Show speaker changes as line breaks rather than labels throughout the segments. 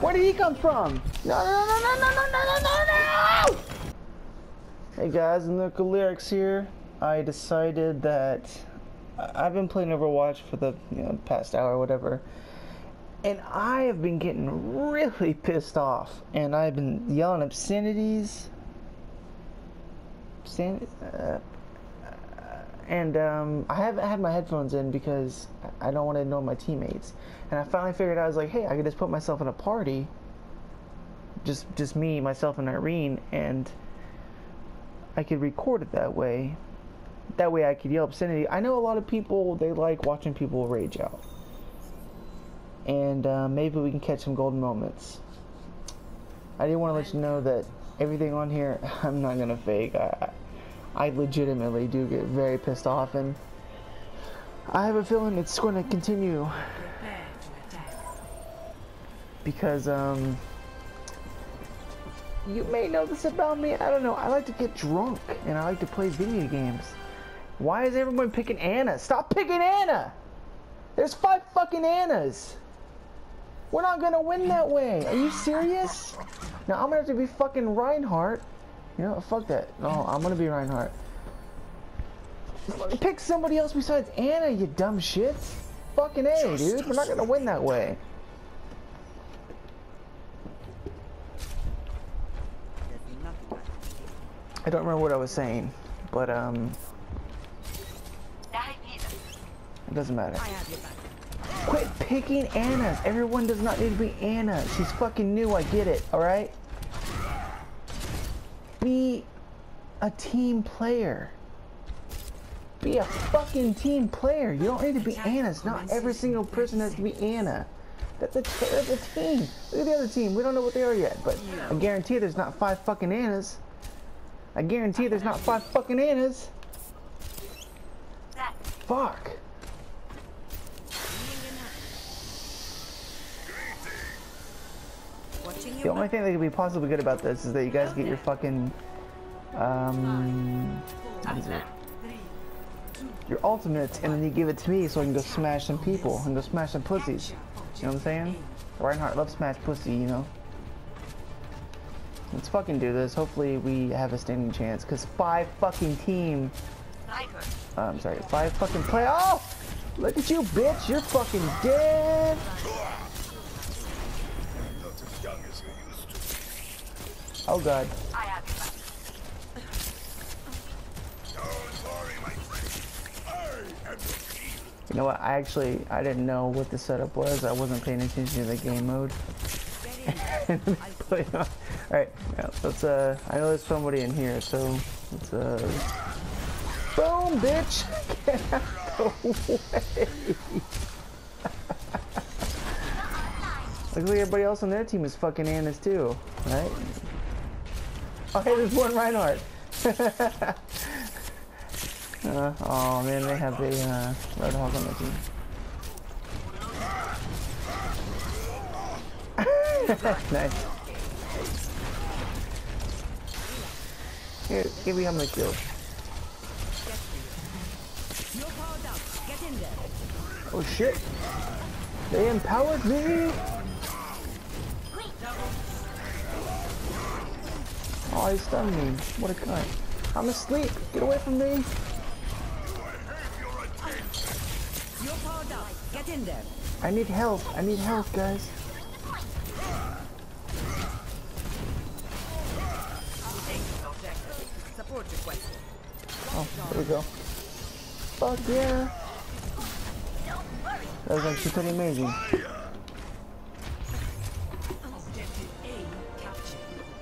Where did he come from? No, no, no, no, no, no, no, no, no, no! Hey guys, Lyrical Lyrics here. I decided that I've been playing Overwatch for the you know, past hour or whatever, and I have been getting really pissed off, and I've been yelling obscenities. Obscen- uh, and um, I haven't had my headphones in because I don't want to annoy my teammates. And I finally figured out I was like, hey, I could just put myself in a party, just just me, myself, and Irene, and I could record it that way. That way, I could yell obscenity. I know a lot of people they like watching people rage out, and uh, maybe we can catch some golden moments. I did want to let you know that everything on here, I'm not gonna fake. I, I legitimately do get very pissed off, and I have a feeling it's going to continue because um, you may know this about me. I don't know. I like to get drunk and I like to play video games. Why is everyone picking Ana? Stop picking Ana! There's five fucking Anas. We're not gonna win that way. Are you serious? Now I'm gonna have to be fucking Reinhardt. You know, fuck that. No, I'm gonna be Reinhardt. Pick somebody else besides Ana, you dumb shit. Fucking A, dude. We're not gonna win that way. I don't remember what I was saying, but um, it doesn't matter.
I have your back.
Quit picking Anas. Everyone does not need to be Ana. She's fucking new. I get it. All right. Be a team player. Be a fucking team player. You don't need to be Ana's. Not every single person has to be Ana. That's a, terrible team. Look at the other team. We don't know what they are yet, but I guarantee there's not five fucking Anas. I guarantee there's not five fucking Anas. Fuck. The only thing that could be possibly good about this is that you guys get your fucking, um, what is it? Your ultimates, and then you give it to me so I can go smash some people and go smash some pussies. You know what I'm saying? Reinhardt loves smash pussy, you know? Let's fucking do this. Hopefully we have a standing chance, because five fucking team, uh, I'm sorry, five fucking play- Oh! Look at you, bitch! You're fucking dead!
Not as young as you used to.
Oh god.
Don't worry, my friend. I am your shield.
You know what? I actually I didn't know what the setup was. I wasn't paying attention to the game mode. All right, yeah, let's. Uh, I know there's somebody in here, so let's. Uh, boom, bitch! Get out the way! Looks like everybody else on their team is fucking Ana's too, right? Oh, hey, there's one Reinhardt. uh, oh man, they have the uh, Hawk on the team. nice. Here, give me how many kills. Oh shit! They empowered me! Oh, he stunned me. What a cunt. I'm asleep. Get away from me. I need help. I need help, guys. Oh, there we go. Fuck yeah. That was actually pretty amazing.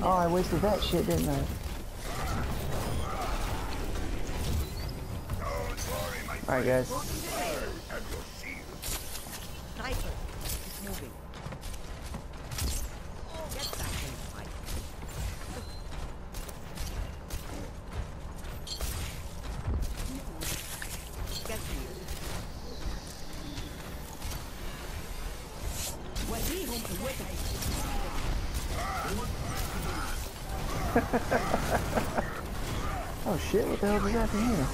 Oh. I wasted that shit, didn't I? Alright, guys.
Sniper is moving.
Oh shit, what the hell is happening here?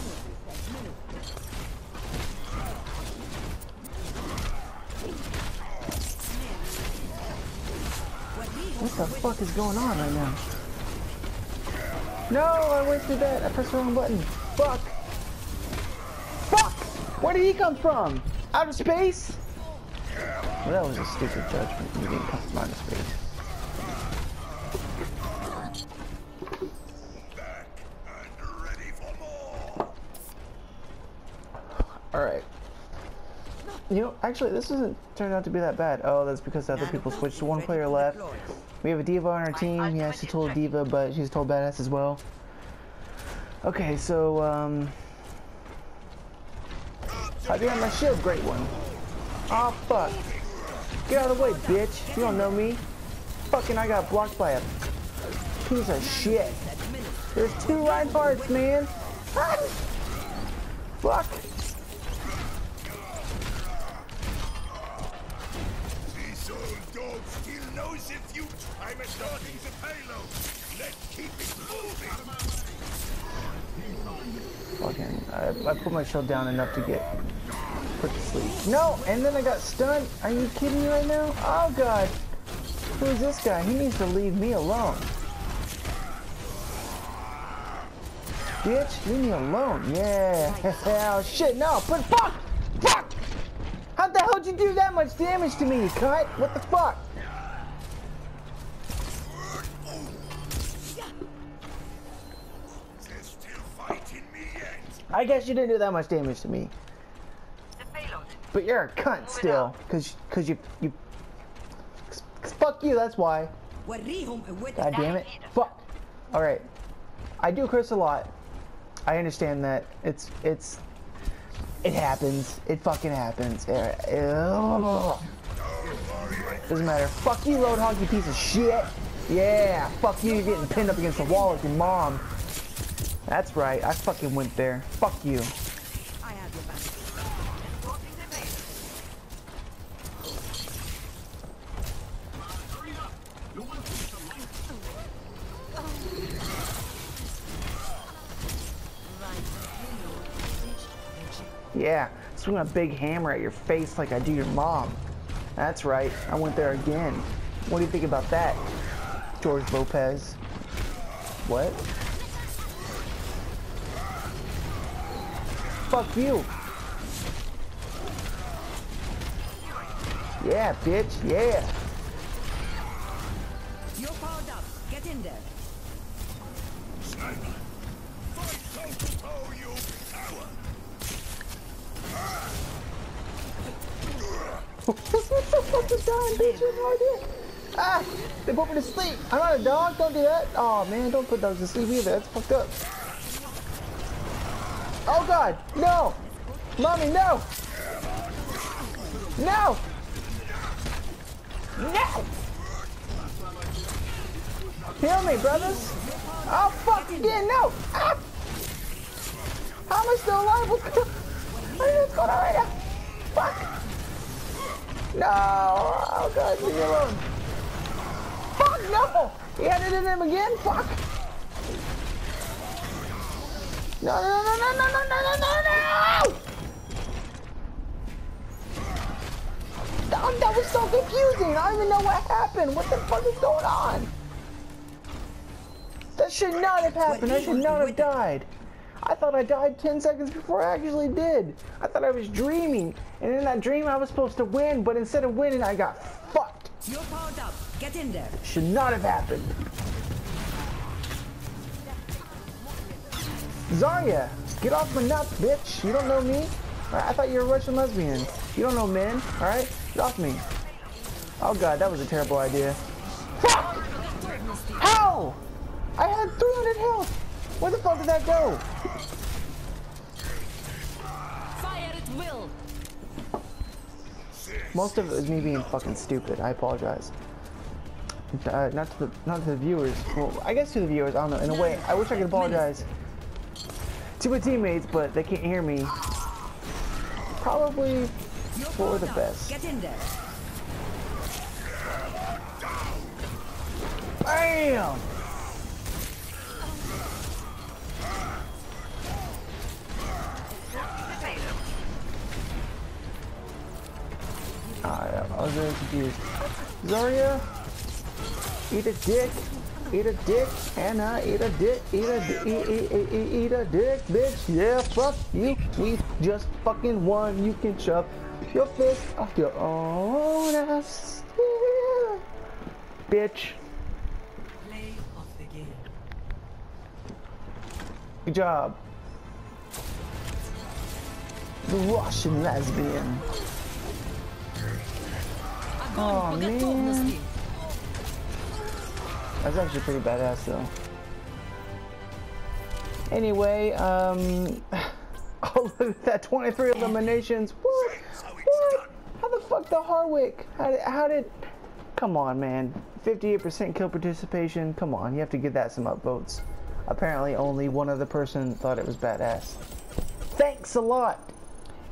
What the fuck is going on right now? No, I through that. I pressed the wrong button. Fuck. Fuck! Where did he come from? Out of space? Well, that was a stupid judgment. You didn't come from outer space. Alright. You know, actually, this doesn't turn out to be that bad. Oh, that's because other people switched to one player left. We have a diva on our team. Yes, she's told diva, but she's told badass as well. Okay, so, um... I got my shield, great one. Oh, fuck. Get out of the way, bitch. You don't know me. Fucking, I got blocked by a piece of shit. There's two Reinhardts, man. Ah! Fuck.
This old dog still you. I'm starting the payload. Let's keep it moving.
Fucking, I, I put my shield down enough to get put to sleep. No, and then I got stunned. Are you kidding me right now? Oh god. Who is this guy? He needs to leave me alone. Bitch, leave me alone. Yeah. oh shit, no. But fuck! Fuck! How the hell did you do that much damage to me, cut? What the fuck? I guess you didn't do that much damage to me. But you're a cunt still, cause cause you you. Cause fuck you. That's why. God damn it. Fuck. All right. I do curse a lot. I understand that. It's it's. It happens. It fucking happens. Doesn't matter. Fuck you, Roadhog, you piece of shit. Yeah, fuck you, you're getting pinned up against the wall with your mom. That's right, I fucking went there. Fuck you. Yeah, swing a big hammer at your face like I do your mom. That's right, I went there again. What do you think about that, George Lopez? What? Fuck you. Yeah, bitch, yeah.
You're powered up. Get in there.
Sniper. Fight toe to toe, you
what the is bitch? You have no idea. Ah, they put me to sleep. I'm not a dog. Don't do that. Oh man, don't put dogs to sleep either. That's fucked up. Oh god, no, mommy, no, no, no. Heal me, brothers. Oh fuck again, no. Ah. How am I still alive? What's going? On right now. Fuck. No! Oh god, leave me alone. Fuck no! He it in him again? Fuck! No, no, no, no, no, no, no, no, no, no! That was so confusing. I don't even know what happened. What the fuck is going on? That should not have happened. I should not have died. I thought I died 10 seconds before I actually did. I thought I was dreaming. And in that dream, I was supposed to win, but instead of winning, I got fucked.
You're powered up. Get in there.
Should not have happened. Zarya, get off my nuts, bitch. You don't know me. Alright, I thought you were a Russian lesbian. You don't know men, alright? Get off me. Oh god, that was a terrible idea. Fuck! How? I had 300 health. Where the fuck did that go?
Fire at will.
Most of it was me being fucking stupid. I apologize. Uh, not to the not to the viewers. Well, I guess to the viewers. I don't know. In a way, I wish I could apologize to my teammates, but they can't hear me. Probably for the best.
Get in there.
Bam! Alright, I was really confused. Zarya, eat a dick eat a dick, Ana, eat a dick, eat a dick, eat, eat, eat, eat, a dick, bitch. Yeah, fuck you. We just fucking won. You can shove your fist off your own ass. Yeah. Bitch.
Play of the game.
Good job. The Russian lesbian.
Oh,
man. That's actually pretty badass though. Anyway, um... Oh, look at that 23 eliminations. What? What? How the fuck the Harwick? How did, how did... Come on, man. 58% kill participation. Come on, you have to give that some upvotes. Apparently only one other person thought it was badass. Thanks a lot!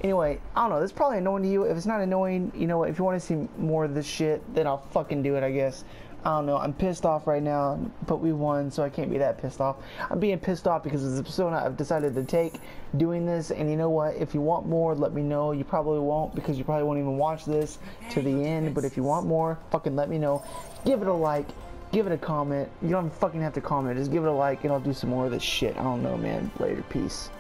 Anyway, I don't know, That's probably annoying to you. If it's not annoying, you know, if you want to see more of this shit, then I'll fucking do it, I guess. I don't know. I'm pissed off right now, but we won, so I can't be that pissed off. I'm being pissed off because it's the persona I've decided to take doing this. And you know what? If you want more, let me know. You probably won't because you probably won't even watch this to the end. But if you want more, fucking let me know. Give it a like. Give it a comment. You don't fucking have to comment. Just give it a like, and I'll do some more of this shit. I don't know, man. Later. Peace.